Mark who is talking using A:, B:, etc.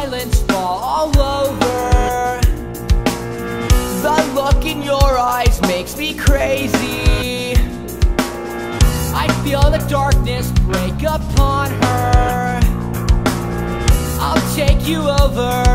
A: silence fall over. The look in your eyes makes me crazy. I feel the darkness break upon her. I'll take you over.